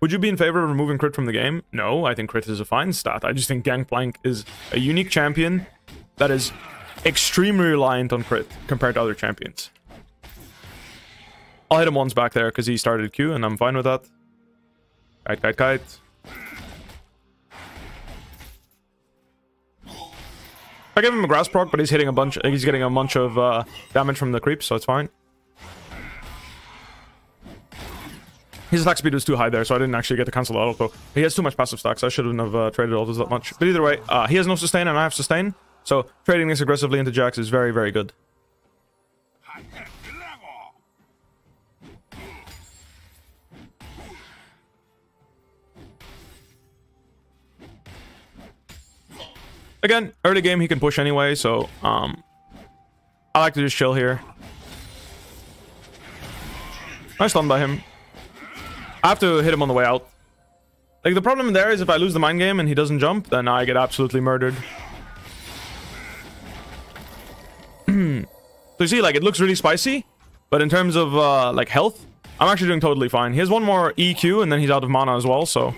Would you be in favor of removing crit from the game? No, I think crit is a fine stat. I just think Gangplank is a unique champion that is extremely reliant on crit compared to other champions. I'll hit him once back there because he started Q, and I'm fine with that. Kite, kite, kite. I gave him a grass proc, but he's hitting a bunch. He's getting a bunch of uh, damage from the creep, so it's fine. His attack speed was too high there, so I didn't actually get to cancel the auto. He has too much passive stacks. I shouldn't have uh, traded autos that much. But either way, uh, he has no sustain and I have sustain. So trading this aggressively into Jax is very, very good. Again, early game he can push anyway, so um, I like to just chill here. Nice stun by him. I have to hit him on the way out. Like, the problem there is if I lose the mind game and he doesn't jump, then I get absolutely murdered. so you see, like, it looks really spicy, but in terms of, uh, like, health, I'm actually doing totally fine. He has one more EQ, and then he's out of mana as well, so...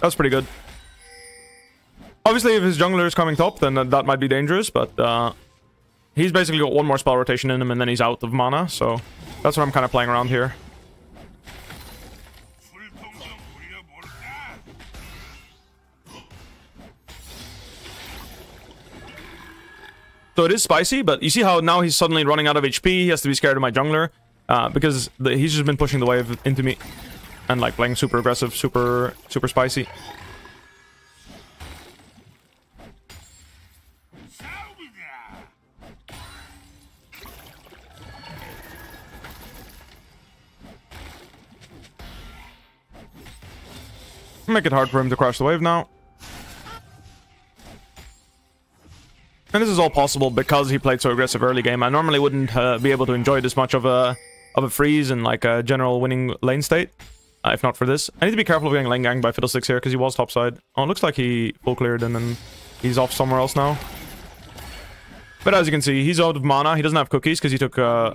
That's pretty good. Obviously, if his jungler is coming top, then that might be dangerous, but uh, he's basically got one more spell rotation in him, and then he's out of mana, so that's what I'm kind of playing around here. So it is spicy, but you see how now he's suddenly running out of HP. He has to be scared of my jungler uh, because the, he's just been pushing the wave into me and like playing super aggressive, super, super spicy. Make it hard for him to crash the wave now. And this is all possible because he played so aggressive early game. I normally wouldn't uh, be able to enjoy this much of a of a freeze and like a general winning lane state. Uh, if not for this. I need to be careful of getting lane gang by Fiddlesticks here because he was topside. Oh, it looks like he full cleared and then he's off somewhere else now. But as you can see, he's out of mana. He doesn't have cookies because he took uh,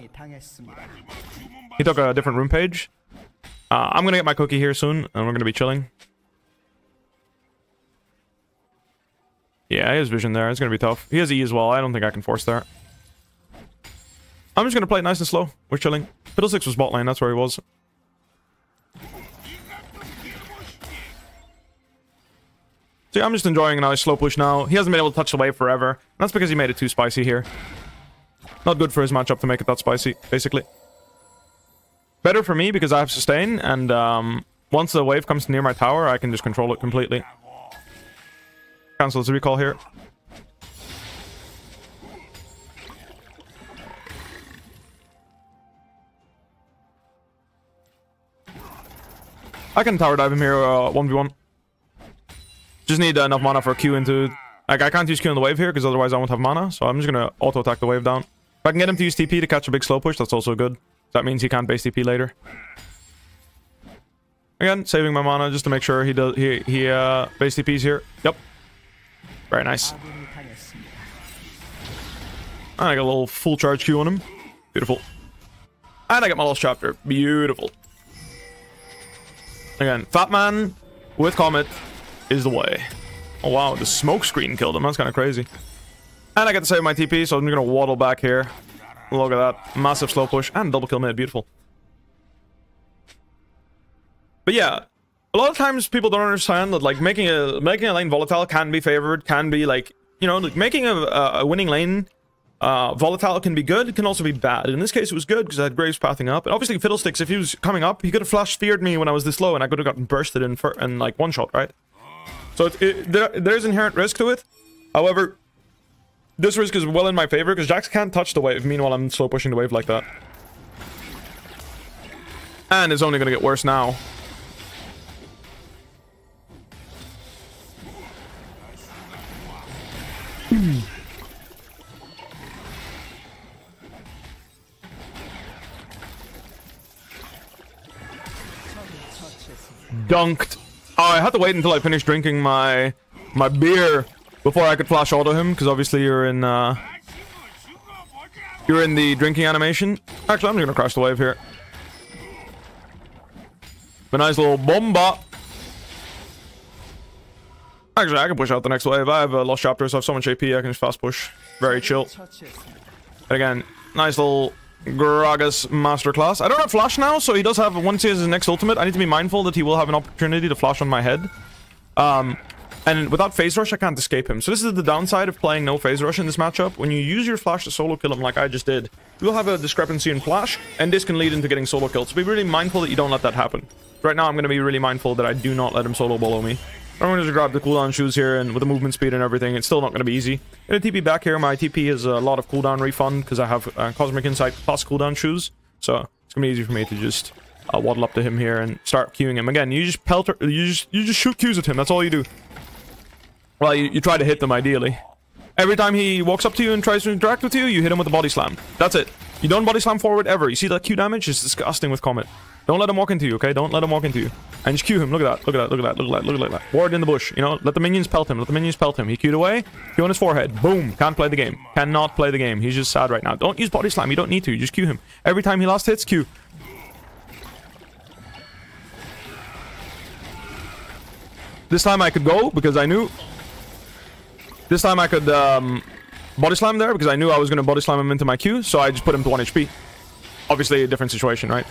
he took a different rune page. Uh, I'm gonna get my cookie here soon, and we're gonna be chilling. Yeah, he has vision there. It's going to be tough. He has E as well. I don't think I can force there. I'm just going to play it nice and slow. We're chilling. Fiddlesticks was bot lane. That's where he was. See, I'm just enjoying a nice slow push now. He hasn't been able to touch the wave forever. That's because he made it too spicy here. Not good for his matchup to make it that spicy, basically. Better for me because I have sustain, and um, once the wave comes near my tower, I can just control it completely. Cancels the recall here. I can tower dive him here, uh, 1v1. Just need enough mana for Q into... Like, I can't use Q on the wave here, because otherwise I won't have mana, so I'm just gonna auto-attack the wave down. If I can get him to use TP to catch a big slow push, that's also good. That means he can't base TP later. Again, saving my mana just to make sure he does he he uh base TPs here. Yep. Very nice. And I got a little full charge Q on him. Beautiful. And I got my Lost Chapter. Beautiful. Again, Fat Man with Comet is the way. Oh wow, the smoke screen killed him. That's kind of crazy. And I get to save my TP, so I'm going to waddle back here. Look at that. Massive slow push and double kill mid. Beautiful. But yeah, a lot of times people don't understand that like making a making a lane volatile can be favored, can be like you know like making a, a winning lane uh, volatile can be good, it can also be bad. In this case, it was good because I had Graves pathing up. And obviously, Fiddlesticks, if he was coming up, he could have flash feared me when I was this low, and I could have gotten bursted in for in like one shot, right? So it, it, there, there's inherent risk to it. However, this risk is well in my favor because Jax can't touch the wave. Meanwhile, I'm slow pushing the wave like that, and it's only going to get worse now. Dunked. Oh, I had to wait until I finished drinking my my beer before I could flash auto him, because obviously you're in uh you're in the drinking animation. Actually, I'm just gonna crash the wave here. A nice little bomba. Actually, I can push out the next wave. I have a Lost Chapter, so I have so much AP, I can just fast push. Very chill. And again, nice little Gragas masterclass. I don't have flash now, so he does have, once he has his next ultimate, I need to be mindful that he will have an opportunity to flash on my head. Um, and without phase rush, I can't escape him. So this is the downside of playing no phase rush in this matchup. When you use your flash to solo kill him like I just did, you'll have a discrepancy in flash, and this can lead into getting solo killed. So be really mindful that you don't let that happen. Right now, I'm going to be really mindful that I do not let him solo below me. I'm going to just grab the cooldown shoes here, and with the movement speed and everything, it's still not going to be easy. In a TP back here, my TP is a lot of cooldown refund, because I have uh, Cosmic Insight plus cooldown shoes. So it's going to be easy for me to just uh, waddle up to him here and start queuing him. Again, you just pelter, you just, you just shoot Qs at him, that's all you do. Well, you, you try to hit them, ideally. Every time he walks up to you and tries to interact with you, you hit him with a body slam. That's it. You don't body slam forward ever. You see that Q damage? It's disgusting with Comet. Don't let him walk into you, okay? Don't let him walk into you. And just Q him. Look at that. Look at that. Look at that. Look at that. Look at that. Ward in the bush. You know, let the minions pelt him. Let the minions pelt him. He queued away. Q on his forehead. Boom. Can't play the game. Cannot play the game. He's just sad right now. Don't use body slam. You don't need to. You just Q him. Every time he last hits, Q. This time I could go because I knew. This time I could um, body slam there because I knew I was going to body slam him into my Q. So I just put him to 1 HP. Obviously a different situation, right?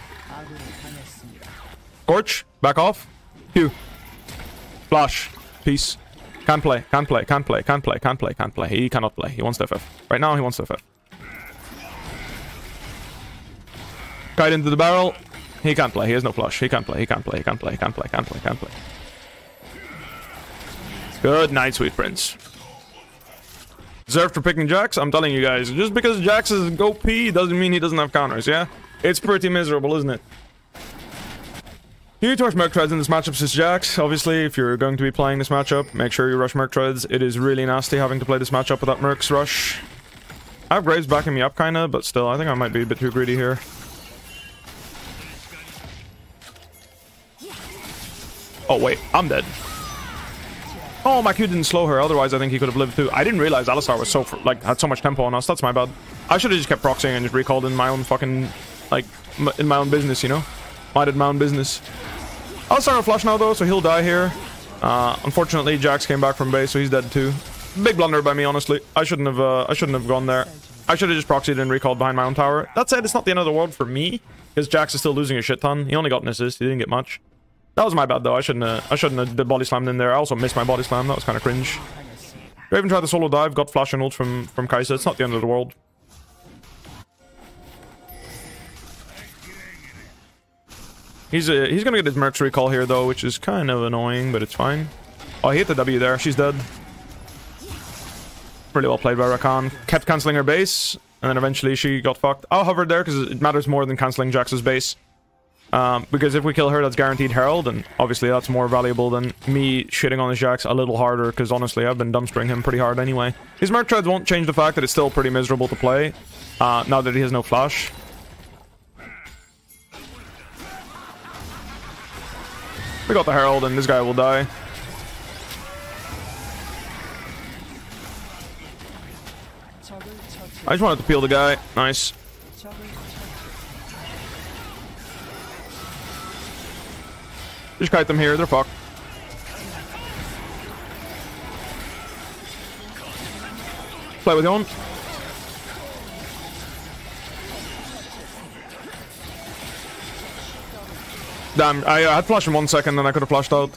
Scorch, back off. Q. Flash. Peace. Can't play, can't play, can't play, can't play, can't play, can't play. He cannot play. He wants to FF. Right now, he wants to FF. Kite into the barrel. He can't play. He has no flash. He can't play. He can't play. He can't play. He can't play. Can't play. Can't play. Good night, sweet prince. Deserved for picking Jax? I'm telling you guys. Just because Jax is OP doesn't mean he doesn't have counters, yeah? It's pretty miserable, isn't it? You rush Merc Treads in this matchup since Jax. Obviously, if you're going to be playing this matchup, make sure you rush Merc Treads. It is really nasty having to play this matchup without Merc's rush. I have Graves backing me up, kinda, but still, I think I might be a bit too greedy here. Oh, wait. I'm dead. Oh, my Q didn't slow her. Otherwise, I think he could have lived too. I didn't realize Alistar was so, like, had so much tempo on us. That's my bad. I should have just kept proxying and just recalled in my own fucking, like, in my own business, you know? Minded my own business. Alistar a flash now, though, so he'll die here. Uh, unfortunately, Jax came back from base, so he's dead too. Big blunder by me, honestly. I shouldn't have, uh, I shouldn't have gone there. I should have just proxied and recalled behind my own tower. That said, it's not the end of the world for me, because Jax is still losing a shit ton. He only got an assist. He didn't get much. That was my bad though. I shouldn't have, I shouldn't have body slammed in there. I also missed my body slam. That was kind of cringe. Draven tried the solo dive, got flash and ult from from Kai'Sa. It's not the end of the world. He's uh, he's gonna get his Mercs recall here though, which is kind of annoying, but it's fine. Oh, he hit the W there. She's dead. Really well played by Rakan. Kept cancelling her base, and then eventually she got fucked. I'll hover there because it matters more than cancelling Jax's base. Um, because if we kill her, that's guaranteed Herald, and obviously that's more valuable than me shitting on his Jax a little harder, because honestly, I've been dumpstering him pretty hard anyway. His Merc Treads won't change the fact that it's still pretty miserable to play, uh, now that he has no flash. We got the Herald, and this guy will die. I just wanted to peel the guy. Nice. Just kite them here, they're fucked. Play with Yone. Damn, I uh, had flash in one second and I could have flashed out.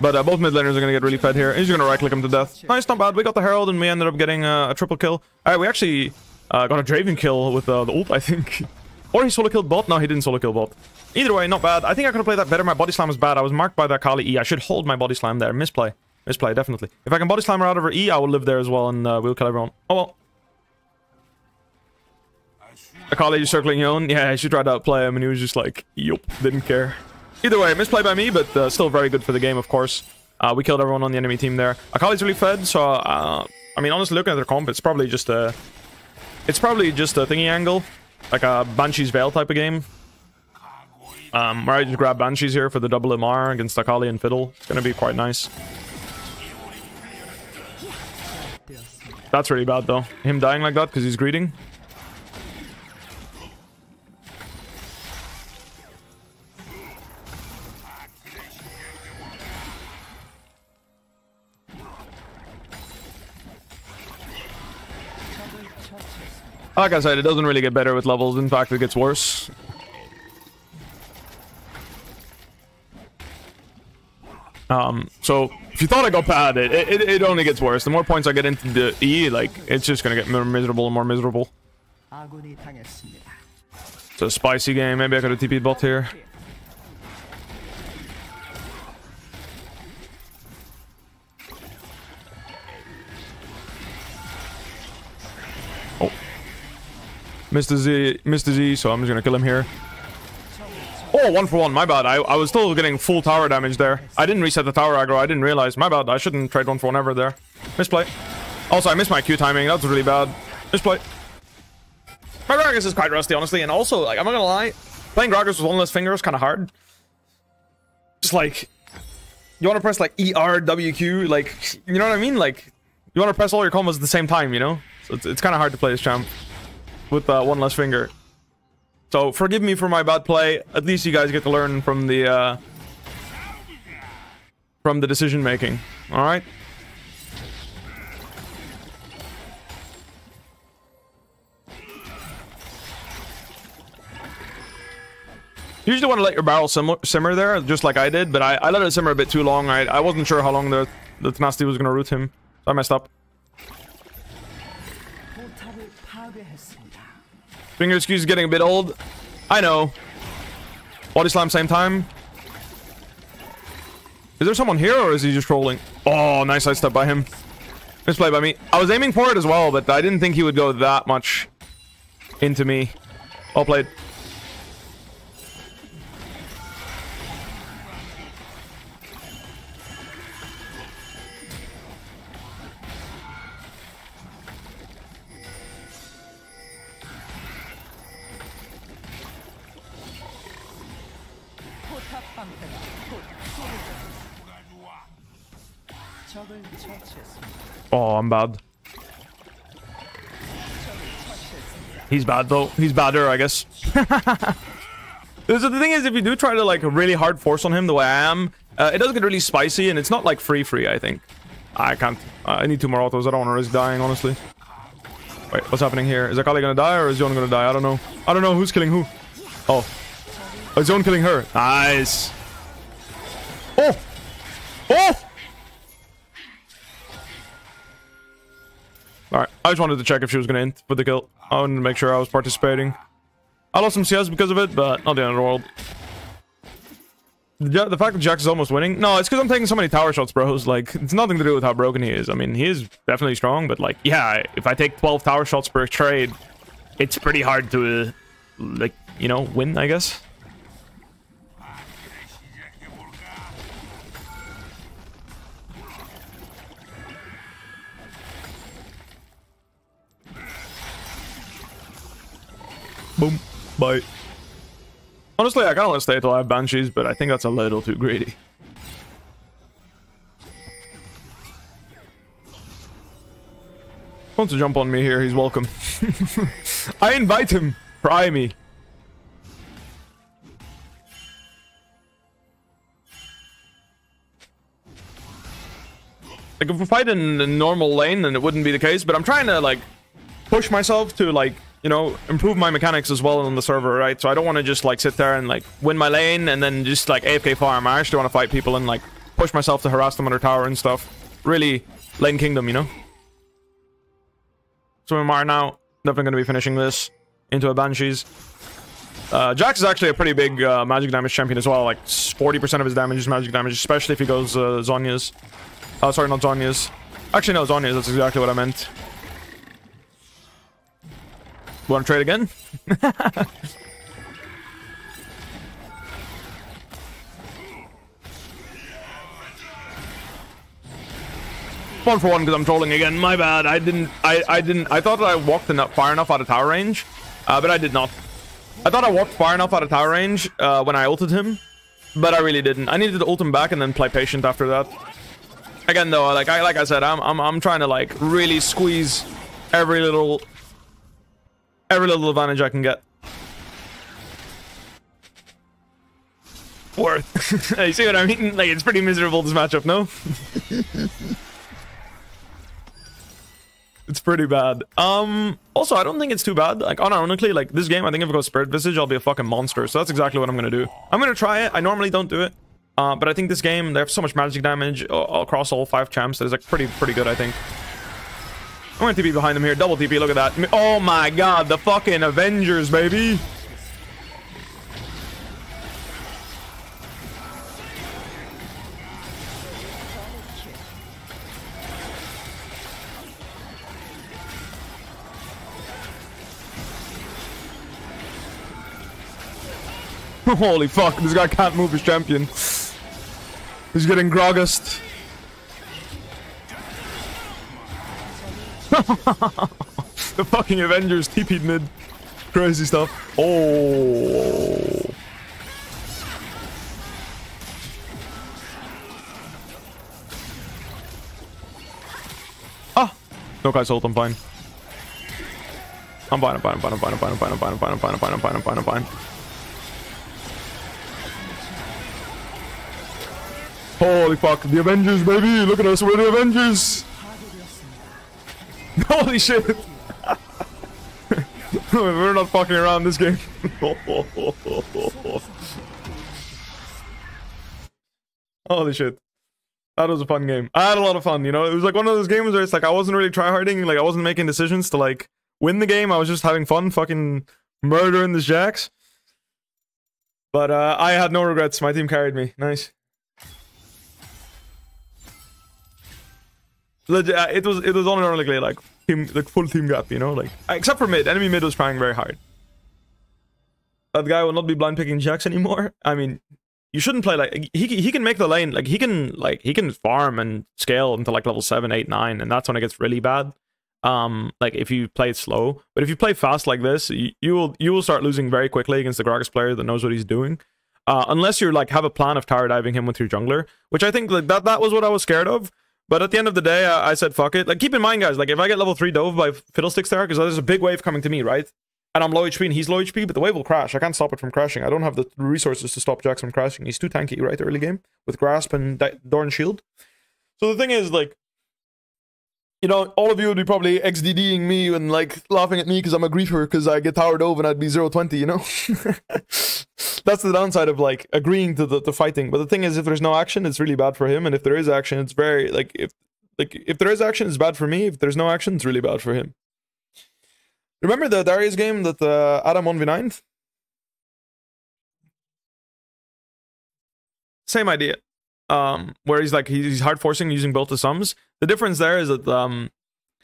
But uh, both mid laners are going to get really fed here. He's going to right-click him to death. Nice, not bad. We got the Herald and we ended up getting uh, a triple kill. Alright, we actually uh, got a Draven kill with uh, the ult, I think. or he solo killed bot. No, he didn't solo kill bot. Either way, not bad. I think I could have played that better. My body slam was bad. I was marked by that Kali E. I should hold my body slam there. Misplay. Misplay, definitely. If I can body slam her out of her E, I will live there as well, and uh, we'll kill everyone. Oh, well. Akali just circling Yone. Yeah, she tried to outplay him, and he was just like, yup, didn't care. Either way, misplay by me, but uh, still very good for the game, of course. Uh, we killed everyone on the enemy team there. Akali's really fed, so, uh, I mean, honestly, looking at their comp, it's probably just a... It's probably just a thingy angle. Like a Banshee's Veil type of game. Um, where I just grab Banshees here for the double MR against Akali and Fiddle. It's gonna be quite nice. That's really bad though. Him dying like that because he's greeting. Like I said, it doesn't really get better with levels. In fact, it gets worse. Um, so if you thought I got bad, it, it, it only gets worse. The more points I get into the E, like, it's just gonna get more miserable and more miserable. It's a spicy game. Maybe I could have TP'd bot here. Mr. Z, Mr. Z, so I'm just gonna kill him here. Oh, one for one. My bad. I, I was still getting full tower damage there. I didn't reset the tower aggro. I didn't realize. My bad. I shouldn't trade one for one ever there. Misplay. Also, I missed my Q timing. That was really bad. Misplay. My Gragas is quite rusty, honestly. And also, like, I'm not gonna lie. Playing Gragas with one less finger is kind of hard. Just like... You want to press, like, E, R, W, Q. Like, you know what I mean? Like, you want to press all your combos at the same time, you know? So it's, it's kind of hard to play this champ. With uh, one less finger. So forgive me for my bad play. At least you guys get to learn from the uh, from the decision making. All right. You usually want to let your barrel simmer, simmer there, just like I did, but I, I let it simmer a bit too long. I, I wasn't sure how long the, the Tenacity was going to root him. So I messed up. Finger excuse is getting a bit old. I know. Body slam same time. Is there someone here or is he just trolling? Oh, nice side step by him. Misplay by me. I was aiming for it as well, but I didn't think he would go that much into me. Well played. I'm bad. He's bad though. He's badder, I guess. so the thing is, if you do try to like really hard force on him the way I am, uh, it does get really spicy and it's not like free free, I think. I can't. Uh, I need two more autos. I don't want to risk dying, honestly. Wait, what's happening here? Is Akali gonna die or is Zone gonna die? I don't know. I don't know who's killing who. Oh. Oh, Zone killing her. Nice. Oh! Oh! Alright, I just wanted to check if she was to int for the kill. I wanted to make sure I was participating. I lost some CS because of it, but not the end of the world. The, the fact that Jax is almost winning? No, it's because I'm taking so many tower shots, bros. Like, it's nothing to do with how broken he is. I mean, he is definitely strong, but like, yeah, if I take 12 tower shots per trade, it's pretty hard to, uh, like, you know, win, I guess. Boom. Bye. Honestly, I kind of want to stay till I have Banshees, but I think that's a little too greedy. Wants to jump on me here, he's welcome. I invite him. Pry me. Like, if we fight in a normal lane, then it wouldn't be the case, but I'm trying to, like, push myself to, like, you know, improve my mechanics as well on the server, right? So I don't want to just like sit there and like win my lane and then just like AFK farm. I actually want to fight people and like push myself to harass them under tower and stuff. Really lane kingdom, you know? So we are now, definitely going to be finishing this into a Banshees. Uh, Jax is actually a pretty big uh, magic damage champion as well. Like 40% of his damage is magic damage, especially if he goes uh, Zhonya's. Oh, sorry, not Zhonya's. Actually, no, Zhonya's. That's exactly what I meant. Want to trade again? one for one because I'm trolling again. My bad. I didn't. I I didn't. I thought I walked enough far enough out of tower range, uh, but I did not. I thought I walked far enough out of tower range uh, when I ulted him, but I really didn't. I needed to ult him back and then play patient after that. Again, though, like I like I said, I'm I'm I'm trying to like really squeeze every little every little advantage I can get. Worth. you see what I mean? Like, it's pretty miserable, this matchup, no? it's pretty bad. Um, also, I don't think it's too bad. Like, unironically, like, this game, I think if I go Spirit Visage, I'll be a fucking monster. So that's exactly what I'm gonna do. I'm gonna try it. I normally don't do it. Uh, but I think this game, they have so much magic damage across all five champs that is, like, pretty, pretty good, I think. I'm gonna TP behind him here. Double TP, look at that. Oh my god, the fucking Avengers, baby! Holy fuck, this guy can't move his champion. He's getting Grogust. The fucking Avengers TP'd mid. Crazy stuff. Oh. Ah! No guy's ult, I'm fine. I'm fine, I'm fine, I'm fine, I'm fine, I'm fine, I'm fine, I'm fine, I'm fine, I'm fine, I'm fine, I'm fine, I'm fine, I'm fine. Holy fuck, the Avengers, baby! Look at us, we're the Avengers! Holy shit! we're not fucking around this game. Holy shit. That was a fun game. I had a lot of fun, you know? It was like one of those games where it's like I wasn't really tryharding, like I wasn't making decisions to like win the game. I was just having fun fucking murdering the Jax. But uh, I had no regrets. My team carried me. Nice. Legit, uh, it was it was only like team like full team gap, you know, like except for mid. Enemy mid was trying very hard. That guy will not be blind picking Jax anymore. I mean, you shouldn't play like he he can make the lane like he can like he can farm and scale until like level seven, eight, nine, and that's when it gets really bad. Um, like if you play it slow, but if you play fast like this, you, you will you will start losing very quickly against the Gragas player that knows what he's doing. Uh, unless you're like have a plan of tower diving him with your jungler, which I think like that that was what I was scared of. But at the end of the day, I, I said, fuck it. Like, keep in mind, guys, like, if I get level 3 dove by Fiddlesticks there, because there's a big wave coming to me, right? And I'm low HP and he's low HP, but the wave will crash. I can't stop it from crashing. I don't have the resources to stop Jax from crashing. He's too tanky, right, early game, with Grasp and Doran's Shield. So the thing is, like, you know, all of you would be probably XDDing me and like laughing at me because I'm a griefer because I get towered over and I'd be 020, you know? That's the downside of like agreeing to the, fighting. But the thing is, if there's no action, it's really bad for him. And if there is action, it's very like if like if there is action, it's bad for me. If there's no action, it's really bad for him. Remember the Darius game that uh, Adam 1v9? Same idea um, where he's like he's hard forcing using both the sums. The difference there is that um,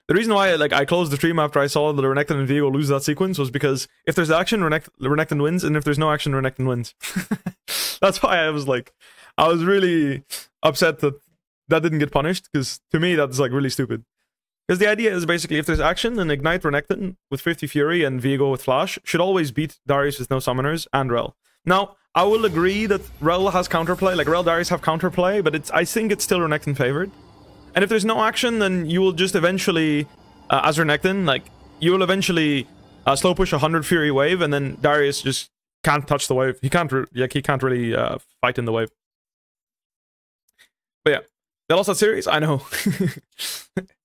the reason why like I closed the stream after I saw that Renekton and Viego lose that sequence was because if there's action, Renekton, Renekton wins, and if there's no action, Renekton wins. That's why I was like, I was really upset that that didn't get punished because to me that's like really stupid. Because the idea is basically if there's action, then Ignite Renekton with 50 Fury and Viego with Flash should always beat Darius with no summoners and Rell. Now, I will agree that Rell has counterplay, like Rell Darius have counterplay, but it's I think it's still Renekton favored. And if there's no action, then you will just eventually, uh, as like, you will eventually uh, slow push a 100 Fury wave, and then Darius just can't touch the wave. He can't, like, he can't really uh, fight in the wave. But yeah, they lost that series? I know.